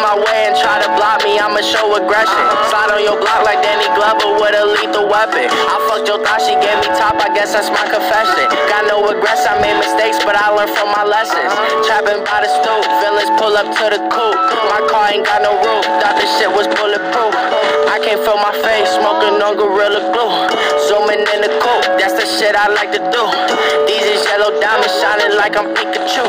my way and try to block me, I'ma show aggression. Slide on your block like Danny Glover with a lethal weapon. I fucked your thought, she gave me top, I guess that's my confession. Got no regrets, I made mistakes, but I learned from my lessons. Trapping by the stoop, villains pull up to the coupe. My car ain't got no roof, thought this shit was bulletproof. I can't feel my face, smoking on Gorilla Glue. Zooming in the coupe, that's the shit I like to do. These is yellow diamonds shining like I'm Pikachu.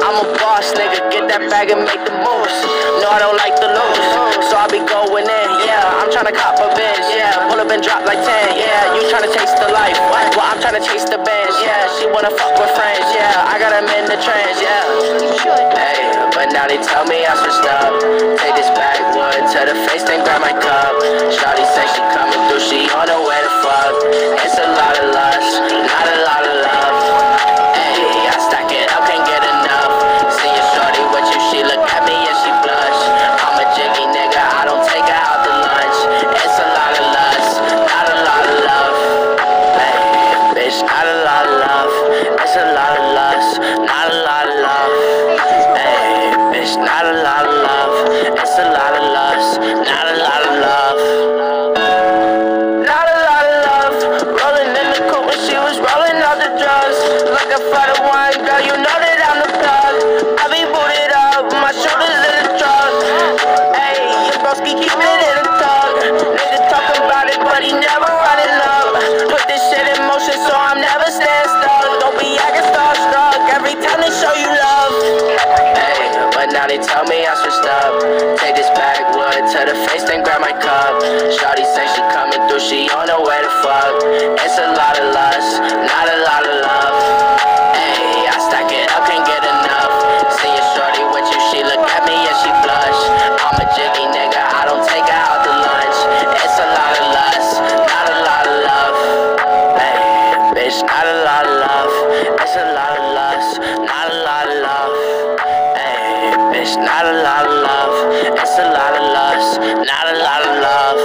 I'm a boss, nigga, get that bag and make the moves. No, I don't like to lose, so I be going in, yeah. I'm tryna cop a Benz, yeah. Pull up and drop like 10, yeah. You tryna chase the life, what? Well, I'm trying to chase the bands, yeah. She wanna fuck with friends, yeah. I got got 'em in the trends, yeah. Hey, but now they tell me I should stop. Take this backwood to the face, then Bitch, not a lot of love. It's a lot of lust, not a lot of love. Not a lot of love. Rolling in the coupe when she was rolling the drugs. Looking for the one, girl, you know that I'm the plug. I be booted up, my shoulders in the truck. Hey, keep should stop. Take this backwood to the face, then grab my cup. Shawty say she coming through, she on her way to fuck. It's a lot of lust, not a lot of love. Hey, I stack it up, can't get enough. See a shorty with you, she look at me and she blush. I'm a jiggy nigga, I don't take her out to lunch. It's a lot of lust, not a lot of love. Hey, bitch, not a lot of love. It's a lot of lust, not a lot of love. Bitch, not a lot of love. It's a lot of lust, not a lot of love.